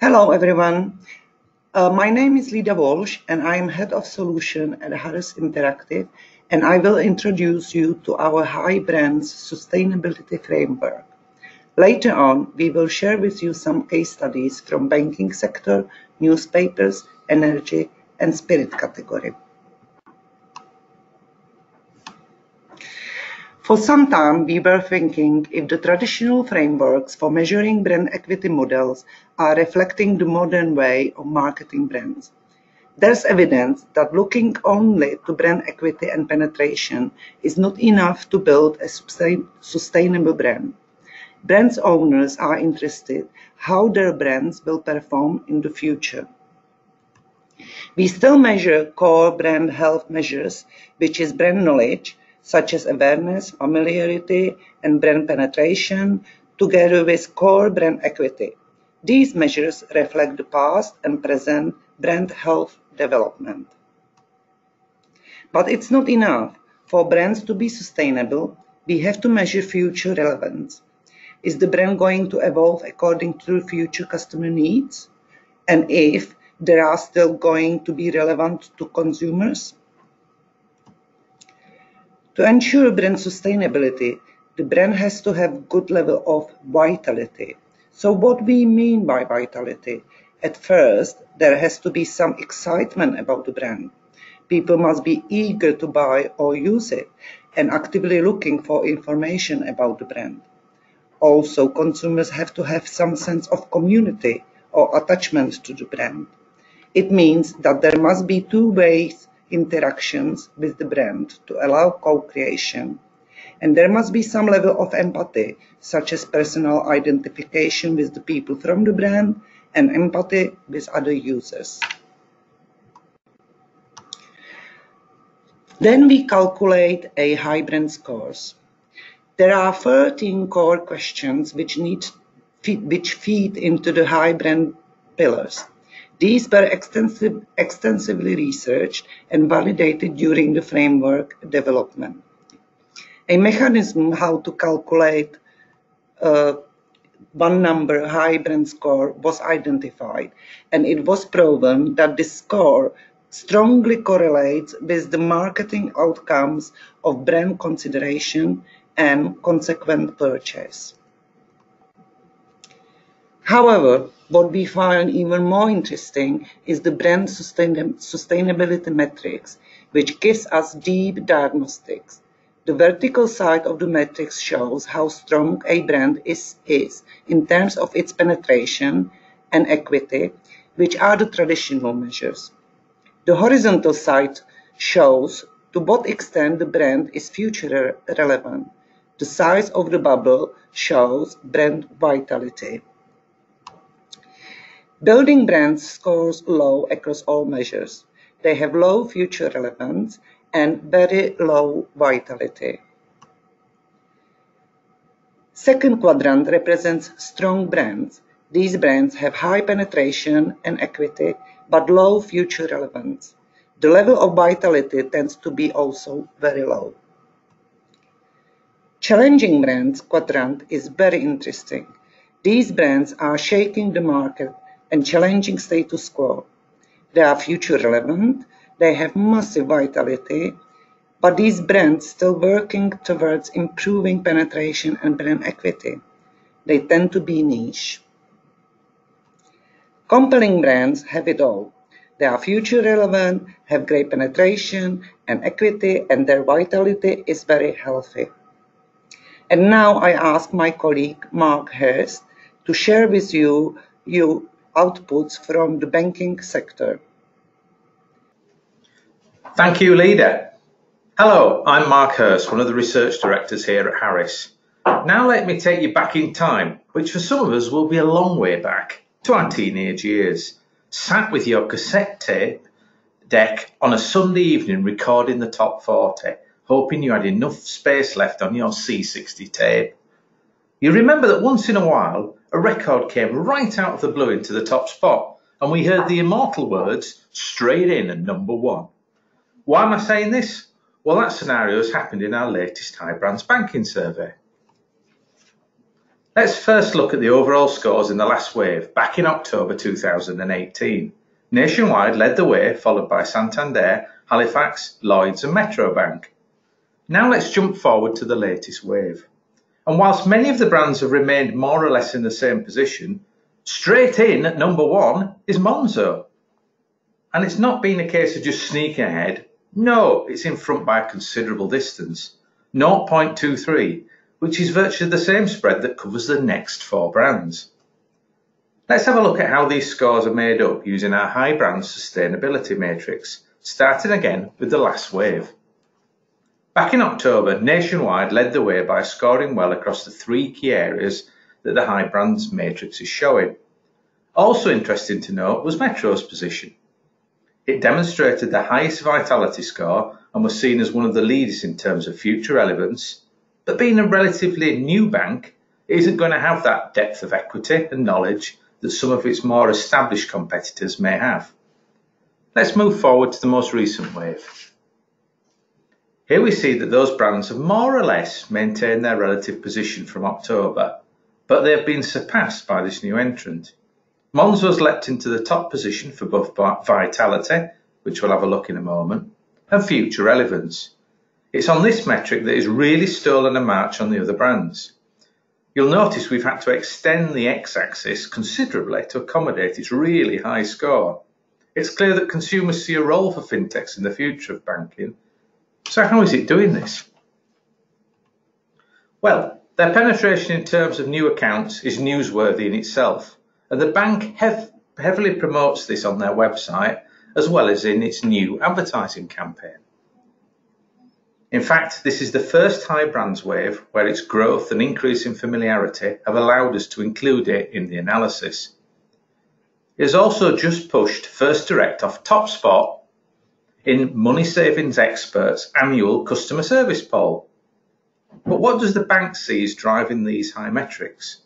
Hello, everyone. Uh, my name is Lida Walsh, and I am Head of Solution at Harris Interactive, and I will introduce you to our Hi Brands Sustainability Framework. Later on, we will share with you some case studies from banking sector, newspapers, energy, and spirit category. For some time, we were thinking if the traditional frameworks for measuring brand equity models are reflecting the modern way of marketing brands. There's evidence that looking only to brand equity and penetration is not enough to build a sustainable brand. Brands owners are interested how their brands will perform in the future. We still measure core brand health measures, which is brand knowledge, such as awareness, familiarity, and brand penetration, together with core brand equity. These measures reflect the past and present brand health development. But it's not enough. For brands to be sustainable, we have to measure future relevance. Is the brand going to evolve according to future customer needs? And if they are still going to be relevant to consumers? To ensure brand sustainability, the brand has to have good level of vitality. So what we mean by vitality? At first, there has to be some excitement about the brand. People must be eager to buy or use it and actively looking for information about the brand. Also, consumers have to have some sense of community or attachment to the brand. It means that there must be two ways interactions with the brand to allow co-creation. And there must be some level of empathy, such as personal identification with the people from the brand and empathy with other users. Then we calculate a high brand scores. There are 13 core questions which need which feed into the high brand pillars. These were extensive, extensively researched and validated during the framework development. A mechanism how to calculate uh, one number high brand score was identified and it was proven that this score strongly correlates with the marketing outcomes of brand consideration and consequent purchase. However, what we find even more interesting is the brand sustain sustainability metrics, which gives us deep diagnostics. The vertical side of the matrix shows how strong a brand is, is in terms of its penetration and equity, which are the traditional measures. The horizontal side shows to what extent the brand is future relevant. The size of the bubble shows brand vitality. Building brands scores low across all measures. They have low future relevance and very low vitality. Second quadrant represents strong brands. These brands have high penetration and equity, but low future relevance. The level of vitality tends to be also very low. Challenging brands quadrant is very interesting. These brands are shaking the market and challenging status quo. They are future relevant, they have massive vitality, but these brands still working towards improving penetration and brand equity. They tend to be niche. Compelling brands have it all. They are future relevant, have great penetration and equity, and their vitality is very healthy. And now I ask my colleague Mark Hurst to share with you, you outputs from the banking sector. Thank you, Lida. Hello, I'm Mark Hurst, one of the research directors here at Harris. Now let me take you back in time, which for some of us will be a long way back, to our teenage years. Sat with your cassette tape deck on a Sunday evening recording the top 40, hoping you had enough space left on your C60 tape. You remember that once in a while, a record came right out of the blue into the top spot, and we heard the immortal words straight in at number one. Why am I saying this? Well, that scenario has happened in our latest Hi Brands banking survey. Let's first look at the overall scores in the last wave back in October 2018. Nationwide led the way, followed by Santander, Halifax, Lloyds and Metro Bank. Now let's jump forward to the latest wave. And whilst many of the brands have remained more or less in the same position, straight in at number one is Monzo. And it's not been a case of just sneaking ahead. No, it's in front by a considerable distance, 0.23, which is virtually the same spread that covers the next four brands. Let's have a look at how these scores are made up using our high brand sustainability matrix, starting again with the last wave. Back in October, Nationwide led the way by scoring well across the three key areas that the Hi Brands matrix is showing. Also interesting to note was Metro's position. It demonstrated the highest vitality score and was seen as one of the leaders in terms of future relevance, but being a relatively new bank, it isn't going to have that depth of equity and knowledge that some of its more established competitors may have. Let's move forward to the most recent wave. Here we see that those brands have more or less maintained their relative position from October, but they have been surpassed by this new entrant. Monzo's leapt into the top position for both vitality, which we'll have a look in a moment, and future relevance. It's on this metric that it's really stolen a march on the other brands. You'll notice we've had to extend the x-axis considerably to accommodate its really high score. It's clear that consumers see a role for fintechs in the future of banking so how is it doing this? Well, their penetration in terms of new accounts is newsworthy in itself, and the bank hev heavily promotes this on their website as well as in its new advertising campaign. In fact, this is the first hi brands wave where its growth and increase in familiarity have allowed us to include it in the analysis. It has also just pushed First Direct off top spot in Money Savings Experts annual customer service poll. But what does the bank see as driving these high metrics?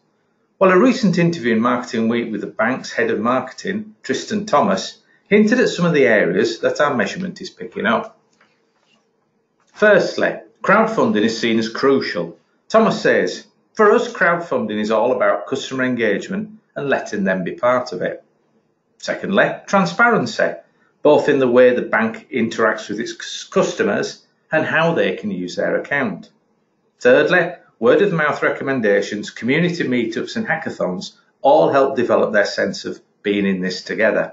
Well, a recent interview in Marketing Week with the bank's head of marketing, Tristan Thomas, hinted at some of the areas that our measurement is picking up. Firstly, crowdfunding is seen as crucial. Thomas says, for us, crowdfunding is all about customer engagement and letting them be part of it. Secondly, transparency both in the way the bank interacts with its customers and how they can use their account. Thirdly, word of mouth recommendations, community meetups, and hackathons all help develop their sense of being in this together.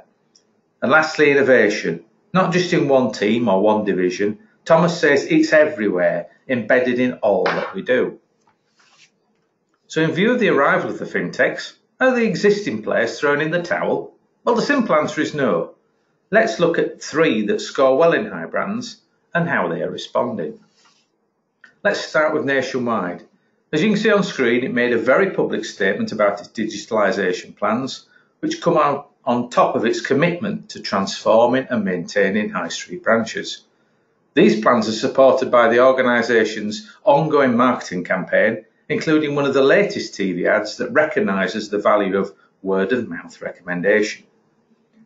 And lastly, innovation, not just in one team or one division. Thomas says it's everywhere, embedded in all that we do. So, in view of the arrival of the fintechs, are the existing players thrown in the towel? Well, the simple answer is no. Let's look at three that score well in hi brands and how they are responding. Let's start with Nationwide. As you can see on screen, it made a very public statement about its digitalisation plans, which come out on top of its commitment to transforming and maintaining high street branches. These plans are supported by the organisation's ongoing marketing campaign, including one of the latest TV ads that recognises the value of word of mouth recommendation.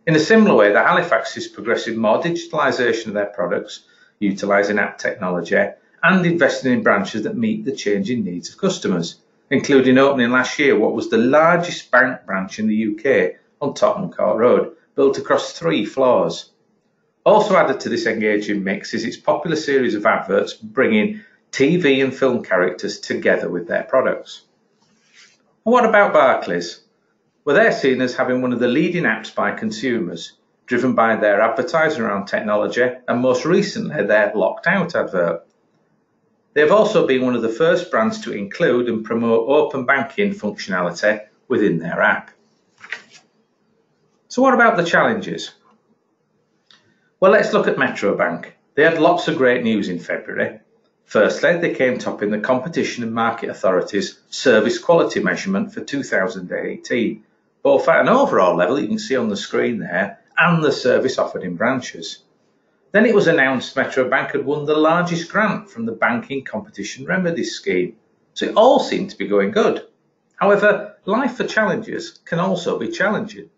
In a similar way, the Halifax is progressing more digitalisation of their products, utilising app technology, and investing in branches that meet the changing needs of customers, including opening last year what was the largest bank branch in the UK on Tottenham Court Road, built across three floors. Also added to this engaging mix is its popular series of adverts bringing TV and film characters together with their products. What about Barclays? Well, they're seen as having one of the leading apps by consumers, driven by their advertising around technology and most recently their locked out advert. They have also been one of the first brands to include and promote open banking functionality within their app. So, what about the challenges? Well, let's look at Metro Bank. They had lots of great news in February. Firstly, they came top in the Competition and Market Authority's service quality measurement for 2018, both at an overall level, you can see on the screen there, and the service offered in branches. Then it was announced Metro Bank had won the largest grant from the Banking Competition Remedies Scheme, so it all seemed to be going good. However, life for challengers can also be challenging.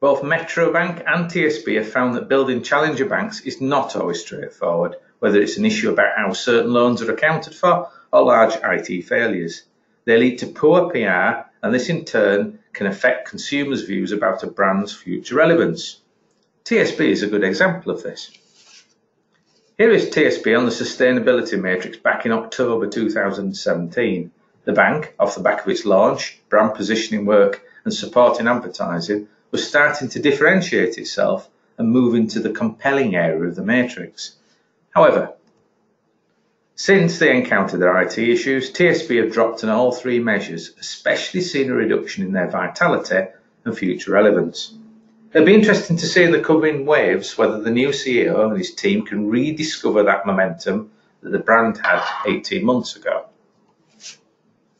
Both Metro Bank and TSB have found that building challenger banks is not always straightforward, whether it's an issue about how certain loans are accounted for or large IT failures. They lead to poor PR, and this in turn can affect consumers' views about a brand's future relevance. TSB is a good example of this. Here is TSB on the sustainability matrix back in October 2017. The bank, off the back of its launch, brand positioning work, and supporting advertising, was starting to differentiate itself and move into the compelling area of the matrix. However, since they encountered their IT issues, TSB have dropped on all three measures, especially seen a reduction in their vitality and future relevance. It'll be interesting to see in the coming waves whether the new CEO and his team can rediscover that momentum that the brand had 18 months ago.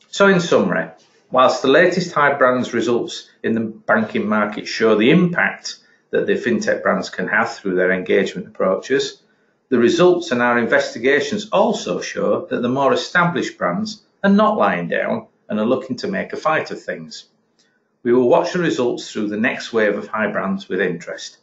So in summary, whilst the latest hi brands results in the banking market show the impact that the fintech brands can have through their engagement approaches, the results and our investigations also show that the more established brands are not lying down and are looking to make a fight of things. We will watch the results through the next wave of hi brands with interest.